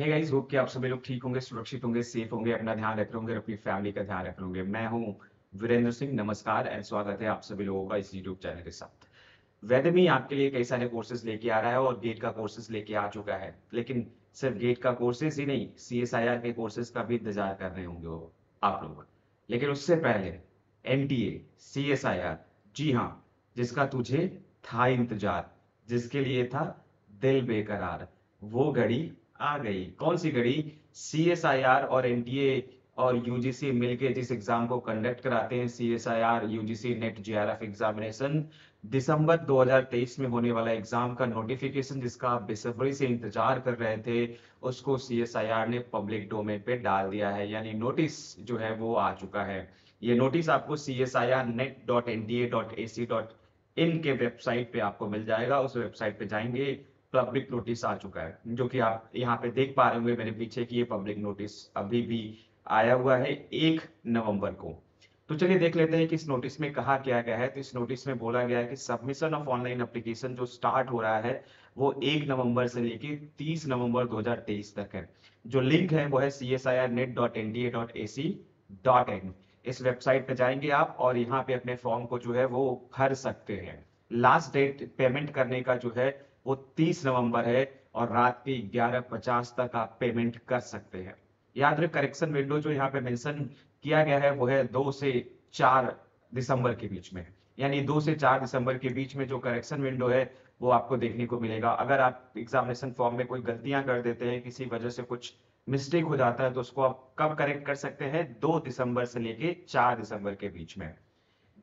Hey guys hope कि आप सभी लोग ठीक होंगे, सुरक्षित होंगे सेफ़ होंगे, अपना ध्यान रख रहे अपनी फैमिली का ध्यान रख रहे मैं हूँ वीरेंद्र सिंह, नमस्कार एंड स्वागत है आप सभी लोगों का इस यूट्यूब चैनल के साथ। वेदमी आपके लिए कई सारे कोर्सेज लेके आ रहा है और गेट का कोर्सेज लेके आ चुका है। लेकिन सिर्फ़ गेट का कोर्सेज ही नहीं CSIR के कोर्सेज का भी इंतज़ार कर रहे होंगे आप लोग। लेकिन उससे पहले N T A C S I R जी हाँ जिसका तुझे था इंतज़ार, जिसके लिए था दिल बेकरार, वो घड़ी आ गई। कौन सी घड़ी? सी एस आई आर और एनटीए और यूजीसी मिलके जिस एग्ज़ाम को कंडक्ट कराते हैं C S I R UGC NET JRF examination दिसंबर 2023 में होने वाला एग्ज़ाम का नोटिफिकेशन जिसका आप बेसब्री से इंतज़ार कर रहे थे, उसको सी एस आई आर ने पब्लिक डोमेन पे डाल दिया है। यानी नोटिस जो है वो आ चुका है। ये नोटिस आपको C S I R NET dot N D A dot A C dot in के वेबसाइट पे आपको मिल जाएगा। उस वेबसाइट पे जाएँगे। पब्लिक नोटिस आ चुका है, जो कि आप यहाँ पे देख पा रहे होंगे मेरे पीछे की ये पब्लिक नोटिस अभी भी आया हुआ है एक नवंबर को। तो चलिए देख लेते हैं कि इस नोटिस में कहा क्या गया है। तो इस नोटिस में बोला गया है कि सबमिशन ऑफ़ ऑनलाइन एप्लीकेशन जो स्टार्ट हो रहा है, वो एक नवंबर से लेके तीस नवंबर 2023 तक है। जो लिंक है वो है C S I R NET dot N D A dot A C dot in इस वेबसाइट पे जाएँगे आप और यहाँ पे अपने फॉर्म को जो है वो भर सकते हैं। लास्ट डेट पेमेंट करने का जो है, वो 30 नवंबर है और रात के ग्यारह पचास तक आप पेमेंट कर सकते हैं। याद रख करेक्शन विंडो जो यहाँ पे मेंशन किया गया है, वो है दो से चार दिसंबर के बीच में। यानी दो से चार दिसंबर के बीच में जो करेक्शन विंडो है, वो आपको देखने को मिलेगा। अगर आप एग्जामिनेशन फॉर्म में कोई गलतियाँ कर देते हैं, किसी वजह से कुछ मिस्टेक हो जाता है तो उसको आप कब करेक्ट कर सकते हैं? दो दिसंबर से लेके चार दिसंबर के बीच में।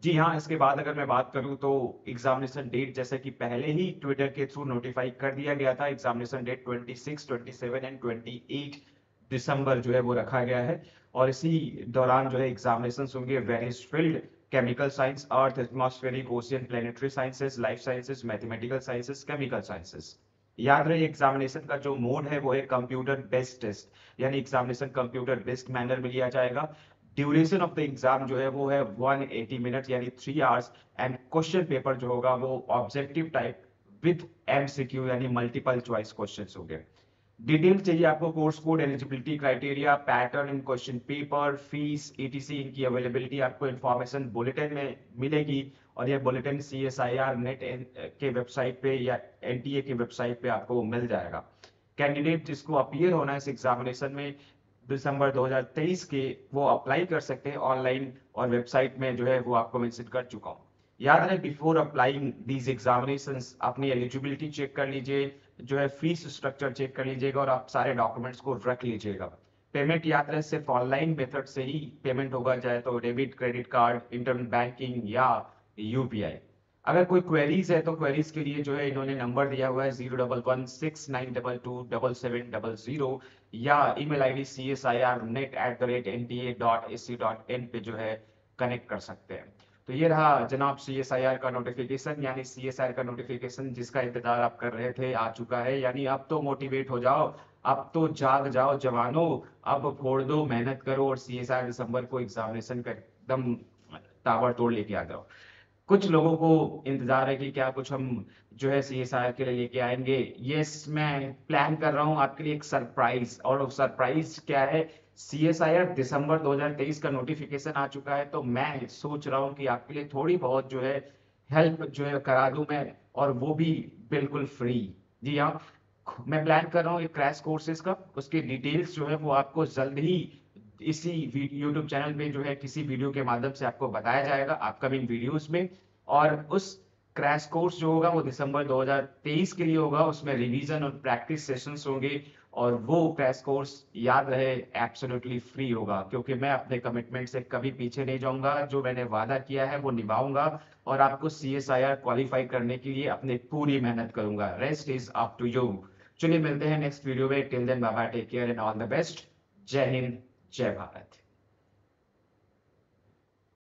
जी हाँ इसके बाद अगर मैं बात करूँ तो एग्जामिनेशन डेट जैसे कि पहले ही ट्विटर के थ्रू नोटिफाई कर दिया गया था। एग्जामिनेशन डेट 26, 27 एंड 28 दिसंबर जो है वो रखा गया है। और इसी दौरान जो है एग्जामिनेशन होंगे। Various field chemical science earth atmospheric ocean planetary sciences life sciences mathematical sciences chemical sciences याद रहे एग्जामिनेशन का जो मोड है वो है कंप्यूटर बेस्ड टेस्ट यानी एग्जामिनेशन कंप्यूटर बेस्ड मैनर में लिया जाएगा। ड्यूरेशन ऑफ़ द एग्ज़ाम जो है वो है 180 मिनट यानी three hours and question paper जो होगा वो ऑब्जेक्टिव टाइप विद एमसीक्यू यानी मल्टीपल चॉइस क्वेश्चंस होंगे डिटेल चाहिए आपको course code eligibility criteria pattern in question paper fees ETC इनकी अवेलेबिलिटी आपको इन्फॉर्मेशन बुलेटिन में मिलेगी। और यह bulletin C S I R NET के वेबसाइट पे या एनटीए के वेबसाइट पे आपको मिल जाएगा। कैंडिडेट जिसको अपियर होना है इस एग्जामिनेशन में दिसंबर 2023 के वो अप्लाई कर सकते हैं ऑनलाइन और वेबसाइट में जो है वो आपको मेंशन कर चुका हूँ। याद रहे बिफोर अप्लाइंग दीज एग्जामिनेशन अपनी एलिजिबिलिटी चेक कर लीजिए, जो है फ़ीस स्ट्रक्चर चेक कर लीजिएगा और आप सारे डॉक्यूमेंट्स को रख लीजिएगा। पेमेंट याद रहे सिर्फ़ ऑनलाइन मेथड से ही पेमेंट होगा, चाहे तो debit credit card internet banking या यूपीआई अगर कोई क्वेरीज है तो क्वेरीज के लिए जो है इन्होंने नंबर दिया हुआ है zero double one six nine double two double seven double zero या email ID C S I R NET at the rate N T A dot A C dot in पे जो है कनेक्ट कर सकते हैं। तो ये रहा जनाब सी एस आई आर का नोटिफिकेशन यानी सी एस आई आर का नोटिफिकेशन जिसका इंतज़ार आप कर रहे थे, आ चुका है। यानी अब तो मोटिवेट हो जाओ, अब तो जाग जाओ जवानों, अब फोड़ दो, मेहनत करो और सी एस आई दिसंबर को एग्जामिनेशन का एकदम ताबड़तोड़ लेके आ जाओ। कुछ लोगों को इंतज़ार है कि क्या कुछ हम जो है सी एस आई के लिए लेके आएँगे। यस मैं प्लान कर रहा हूँ आपके लिए एक सरप्राइज़ और सरप्राइज़ क्या है? सी एस आई आर दिसंबर 2023 का नोटिफिकेशन आ चुका है तो मैं सोच रहा हूँ कि आपके लिए थोड़ी बहुत जो है हेल्प जो है करा दूँ मैं, और वो भी बिल्कुल फ्री जी हाँ मैं प्लान कर रहा हूँ क्रैश कोर्सेज का, उसकी डिटेल्स जो है वो आपको जल्द ही इसी यूट्यूब चैनल पे जो है किसी वीडियो के माध्यम से आपको बताया जाएगा अपकमिंग वीडियोस में। और उस क्रैश कोर्स जो होगा वो दिसंबर 2023 के लिए होगा। उसमें रिवीजन और प्रैक्टिस सेशंस होंगे और वो क्रैश कोर्स याद रहे एब्सोल्युटली फ्री होगा। क्योंकि मैं अपने कमिटमेंट से कभी पीछे नहीं जाऊँगा। जो मैंने वादा किया है वो निभाऊँगा और आपको C S I R qualify करने के लिए अपनी पूरी मेहनत करूँगा। Rest is up to you चलिए मिलते हैं नेक्स्ट वीडियो में। Till then bye take care and all the best जय हिंद। जय भारत।